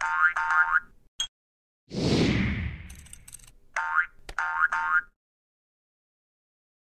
Bye.